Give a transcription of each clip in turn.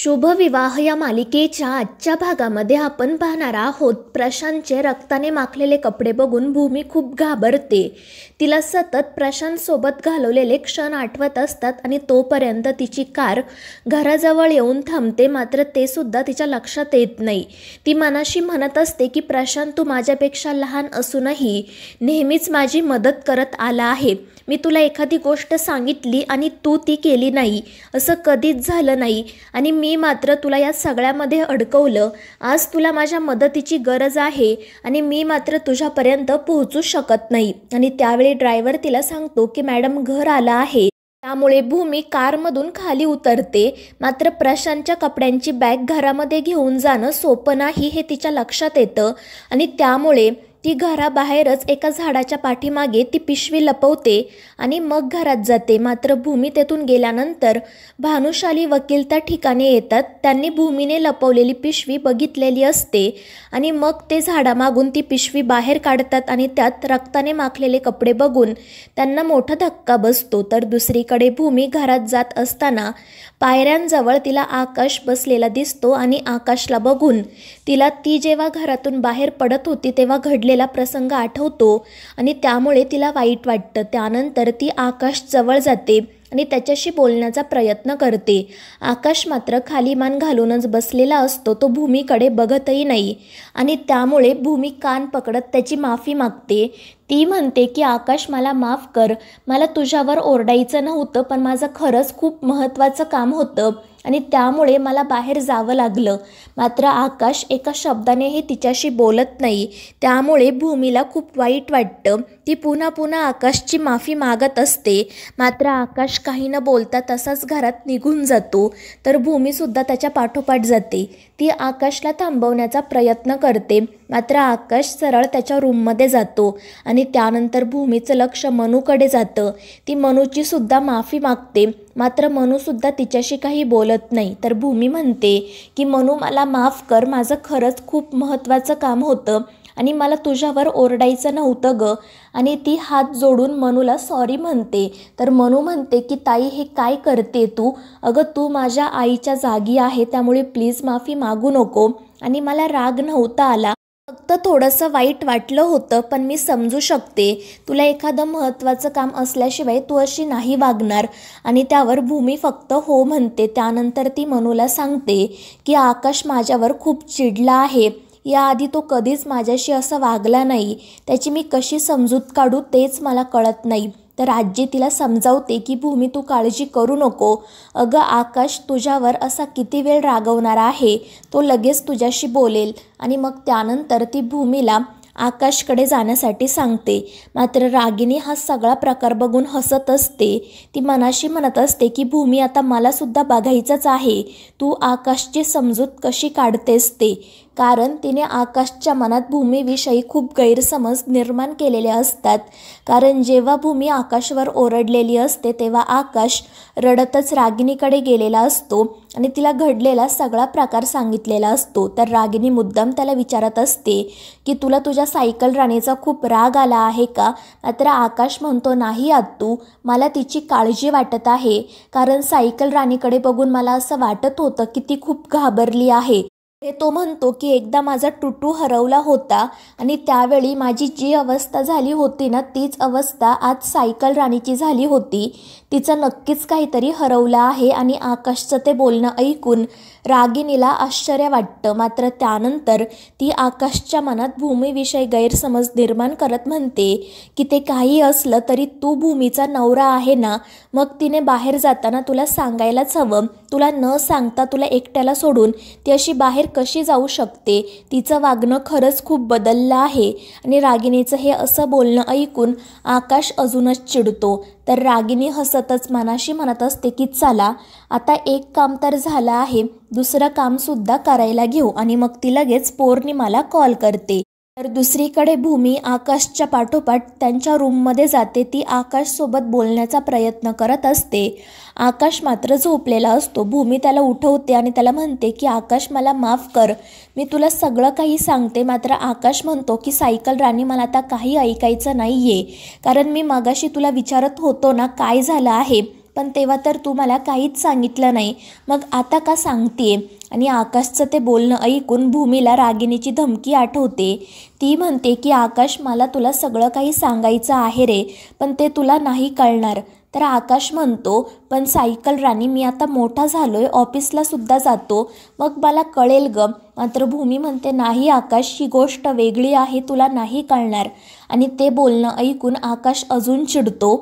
शुभविवाह या मालिकेच्या आजच्या भागामध्ये आपण पाहणार आहोत. प्रशांतचे रक्ताने माखलेले कपडे बघून भूमी खूप घाबरते. तिला सतत प्रशांतसोबत घालवलेले क्षण आठवत असतात आणि तोपर्यंत तिची कार घराजवळ येऊन थांबते मात्र ते सुद्धा तिच्या लक्षात येत नाही. ती मनाशी म्हणत असते की प्रशांत तू माझ्यापेक्षा लहान असूनही नेहमीच माझी मदत करत आला आहे. मी तुला एखादी गोष्ट सांगितली आणि तू ती केली नाही असं कधीच झालं नाही. आणि मी मात्र तुला या सगळ्यामध्ये अडकवलं. आज तुला माझ्या मदतीची गरज आहे आणि मी मात्र तुझ्यापर्यंत पोहोचू शकत नाही. आणि त्यावेळी ड्रायव्हर तिला सांगतो की मॅडम घर आलं आहे. त्यामुळे भूमी कारमधून खाली उतरते. मात्र प्रशांतच्या कपड्यांची बॅग घरामध्ये घेऊन जाणं सोपं नाही हे तिच्या लक्षात येतं. आणि त्यामुळे ती घराबाहेरच एका झाडाच्या पाठीमागे ती पिशवी लपवते आणि मग घरात जाते. मात्र भूमी तेथून गेल्यानंतर भानुशाली वकील त्या ठिकाणी येतात. त्यांनी भूमीने लपवलेली पिशवी बघितलेली असते आणि मग ते झाडामागून ती पिशवी बाहेर काढतात आणि त्यात रक्ताने माखलेले कपडे बघून त्यांना मोठा धक्का बसतो. तर दुसरीकडे भूमी घरात जात असताना पायऱ्यांजवळ तिला आकाश बसलेला दिसतो आणि आकाशला बघून तिला ती जेव्हा घरातून बाहेर पडत होती तेव्हा घडली घडलेला प्रसंग आठवतो आणि त्यामुळे तिला वाईट वाटतं. त्यानंतर ती आकाश जवळ जाते आणि त्याच्याशी बोलण्याचा प्रयत्न करते. आकाश मात्र खाली मान घालूनच बसलेला असतो. तो भूमीकडे बघतही नाही आणि त्यामुळे भूमी कान पकडत त्याची माफी मागते. ती म्हणते की आकाश मला माफ कर. मला तुझ्यावर ओरडायचं नव्हतं पण माझं खरंच खूप महत्त्वाचं काम होतं आणि त्यामुळे मला बाहेर जावं लागलं. मात्र आकाश एका शब्दानेही तिच्याशी बोलत नाही. त्यामुळे भूमीला खूप वाईट वाटतं. ती पुन्हा पुन्हा आकाशची माफी मागत असते. मात्र आकाश काही न बोलता तसाच घरात निघून जातो. तर भूमीसुद्धा त्याच्या पाठोपाठ जाते. ती आकाशला थांबवण्याचा प्रयत्न करते. मात्र आकाश सरळ त्याच्या रूममध्ये जातो आणि त्यानंतर भूमीचं लक्ष मनूकडे जातं. ती मनूची सुद्धा माफी मागते. मात्र मनूसुद्धा तिच्याशी काही बोलत नाही. तर भूमी म्हणते की मनू मला माफ कर. माझं खरंच खूप महत्त्वाचं काम होतं आणि मला तुझ्यावर ओरडायचं नव्हतं ग. आणि ती हात जोडून मनूला सॉरी म्हणते. तर मनू म्हणते की ताई हे काय करते तू? अगं तू माझ्या आईच्या जागी आहे. त्यामुळे प्लीज माफी मागू नको. आणि मला राग नव्हता आला. फक्त थोडंसं वाईट वाटलं होतं पण मी समजू शकते. तुला एखादं महत्त्वाचं काम असल्याशिवाय तू अशी नाही वागणार. आणि त्यावर भूमी फक्त हो म्हणते. त्यानंतर ती मनूला सांगते की आकाश माझ्यावर खूप चिडला आहे. याआधी तो कधीच माझ्याशी असं वागला नाही. त्याची मी कशी समजूत काढू तेच मला कळत नाही. तर आजी तिला समजावते की भूमी तू काळजी करू नको. अगं आकाश तुझ्यावर असा किती वेळ रागवणार आहे तो लगेच तुझ्याशी बोलेल. आणि मग त्यानंतर ती भूमीला आकाशकडे जाण्यासाठी सांगते. मात्र रागिनी हा सगळा प्रकार बघून हसत असते. ती मनाशी म्हणत असते की भूमी आता मलासुद्धा बघायचंच आहे. तू आकाशची समजूत कशी काढतेस ते? कारण तिने आकाशच्या मनात भूमीविषयी खूप गैरसमज निर्माण केलेले असतात. कारण जेव्हा भूमी आकाशवर ओरडलेली असते तेव्हा आकाश रडतच रागिनीकडे गेलेला असतो. आणि तिला घडलेला सगळा प्रकार सांगितलेला असतो. तर रागिनी मुद्दाम त्याला विचारत असते की तुला तुझ्या सायकल राणीचा खूप राग आला आहे का? मात्र आकाश म्हणतो नाही आत्तू मला तिची काळजी वाटत आहे. कारण सायकल राणीकडे बघून मला असं वाटत होतं की ती खूप घाबरली आहे. हे तो म्हणतो की एकदा माझा टुटू हरवला होता आणि त्यावेळी माझी जी अवस्था झाली होती ना तीच अवस्था आज सायकल राणीची झाली होती. तिचं नक्कीच काहीतरी हरवलं आहे आणि आकाशचं ते बोलणं ऐकून रागिनीला आश्चर्य वाटतं. मात्र त्यानंतर ती आकाशच्या मनात भूमीविषयी गैरसमज निर्माण करत म्हणते की ते काही असलं तरी तू भूमीचा नवरा आहे ना? मग तिने बाहेर जाताना तुला सांगायलाच हवं. तुला न सांगता तुला एकट्याला सोडून ती अशी बाहेर कशी जाऊ शकते? तिचं वागणं खरंच खूप बदललं आहे. आणि रागिनीचं हे असं बोलणं ऐकून आकाश अजूनच चिडतो. तर रागिनी हसतच मनाशी म्हणत असते की चला आता एक काम तर झालं आहे. दुसरं कामसुद्धा करायला घेऊ आणि मग ती लगेच पौर्णिमाला कॉल करते. तर दुसरीकडे भूमी आकाशच्या पाठोपाठ त्यांच्या रूममध्ये जाते. ती आकाशसोबत बोलण्याचा प्रयत्न करत असते. आकाश मात्र झोपलेला असतो. भूमी त्याला उठवते आणि त्याला म्हणते की आकाश मला माफ कर. मी तुला सगळं काही सांगते. मात्र आकाश म्हणतो की सायकल राणी मला आता काही ऐकायचं नाही आहे कारण मी मगाशी तुला विचारत होतो ना काय झालं आहे? पण तेव्हा तर तू मला काहीच सांगितलं नाही. मग आता का सांगते आणि आकाशचं ते बोलणं ऐकून भूमीला रागिणीची धमकी आठवते. ती म्हणते की आकाश मला तुला सगळं काही सांगायचं आहे रे पण ते तुला नाही कळणार. तर आकाश म्हणतो पण सायकल राणी मी आता मोठा झालोय ऑफिसला सुद्धा जातो. मग मला कळेल ग. मात्र भूमी म्हणते नाही आकाश ही गोष्ट वेगळी आहे तुला नाही कळणार. आणि ते बोलणं ऐकून आकाश अजून चिडतो.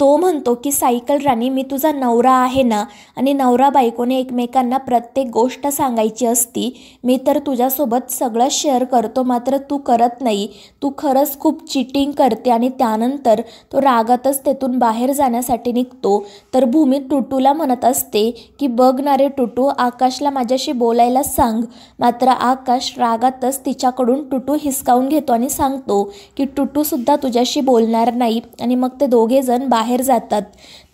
तो म्हणतो की सायकल राणी मी तुझा नवरा आहे ना? आणि नवरा बायकोने एकमेकांना प्रत्येक गोष्ट सांगायची असती मी तर तुझ्यासोबत सगळं शेअर करतो मात्र तू करत नाही. तू खरंच खूप चिटिंग करते आणि त्यानंतर तो रागातच तेथून बाहेर जाण्यासाठी निघतो. तर भूमी टुटूला म्हणत असते की बघणारे टुटू आकाशला माझ्याशी बोलायला सांग. मात्र आकाश रागातच तिच्याकडून टुटू हिसकावून घेतो आणि सांगतो की टुटूसुद्धा तुझ्याशी बोलणार नाही. आणि मग ते दोघेजण बाहेर बाहेर जातात.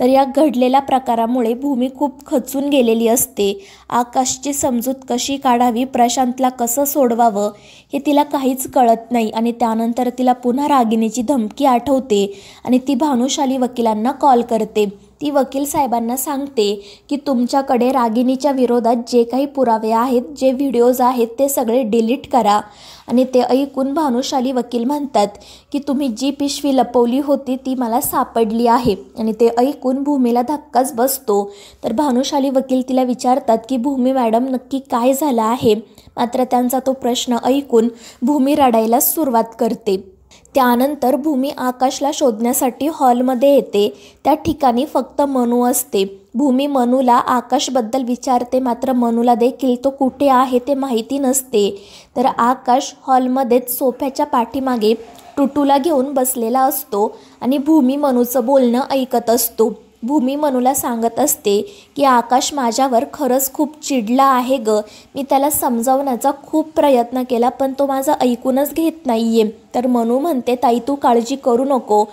तर या घडलेल्या प्रकारामुळे भूमी खूप खचून गेलेली असते. आकाशची समजूत कशी काढावी प्रशांतला कसं सोडवावं हे तिला काहीच कळत नाही आणि त्यानंतर तिला पुन्हा रागिणीची धमकी आठवते आणि ती भानुशाली वकिलांना कॉल करते. ती वकील साहेबांना सांगते की तुमच्याकडे रागिणीच्या विरोधात जे काही पुरावे आहेत जे व्हिडिओज आहेत ते सगळे डिलीट करा. आणि ते ऐकून भानुशाली वकील म्हणतात की तुम्ही जी पिशवी लपवली होती ती मला सापडली आहे. आणि ते ऐकून भूमीला धक्काच बसतो. तर भानुशाली वकील तिला विचारतात की भूमी मॅडम नक्की काय झालं आहे? मात्र त्यांचा तो प्रश्न ऐकून भूमी रडायला सुरुवात करते. त्यानंतर भूमी आकाशला शोधण्यासाठी हॉलमध्ये येते. त्या ठिकाणी फक्त मनू असते. भूमी मनूला आकाशबद्दल विचारते मात्र मनूला देखील तो कुठे आहे ते माहिती नसते. तर आकाश हॉलमध्येच सोफ्याच्या पाठीमागे टुटूला घेऊन बसलेला असतो आणि भूमी मनूचं बोलणं ऐकत असतो. भूमी मनूला सांगत असते की आकाश माझ्यावर खरंच खूप चिडला आहे ग. मी त्याला समजावण्याचा खूप प्रयत्न केला पण तो माझा ऐकूनच घेत नाही आहे तर मनू म्हणते ताई तू काळजी करू नको.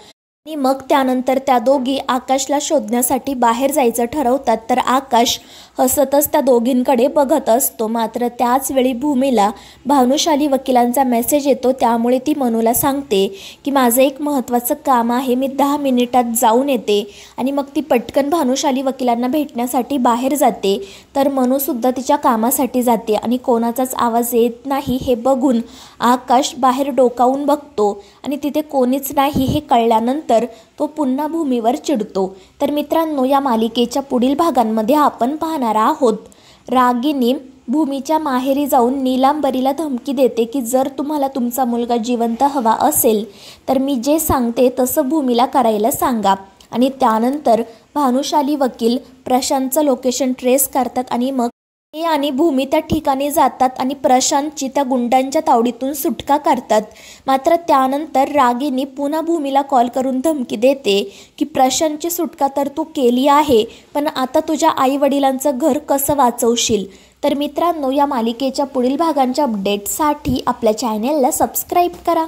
आणि मग त्यानंतर त्या दोघी आकाशला शोधण्यासाठी बाहेर जायचं ठरवतात. तर आकाश हसतच त्या दोघींकडे बघत असतो. मात्र त्याच वेळी भूमीला भानुशाली वकिलांचा मेसेज येतो. त्यामुळे ती मनूला सांगते की माझं एक महत्त्वाचं काम आहे. मी दहा मिनिटात जाऊन येते आणि मग ती पटकन भानुशाली वकिलांना भेटण्यासाठी बाहेर जाते. तर मनूसुद्धा तिच्या कामासाठी जाते आणि कोणाचाच आवाज येत नाही हे बघून आकाश बाहेर डोकावून बघतो आणि तिथे कोणीच नाही हे कळल्यानंतर तो पुन्हा भूमीवर चिडतो. तर मित्रांनो या मालिकेच्या पुढील भागांमध्ये आपण पाहणार आहोत. रागिनी भूमीच्या माहेरी जाऊन नीलांबरीला धमकी देते की जर तुम्हाला तुमचा मुलगा जिवंत हवा असेल तर मी जे सांगते तसं भूमीला करायला सांगा. आणि त्यानंतर भानुशाली वकील प्रशांतचं लोकेशन ट्रेस करतात आणि मग ते आणि भूमी त्या ठिकाणी जातात आणि प्रशांतची त्या गुंडांच्या तावडीतून सुटका करतात. मात्र त्यानंतर रागिनी पुन्हा भूमीला कॉल करून धमकी देते की प्रशांतची सुटका तर तू केली आहे पण आता तुझ्या आई वडिलांचं घर कसं वाचवशील तर मित्रांनो या मालिकेच्या पुढील भागांच्या अपडेटसाठी आपल्या चॅनेलला सबस्क्राईब करा.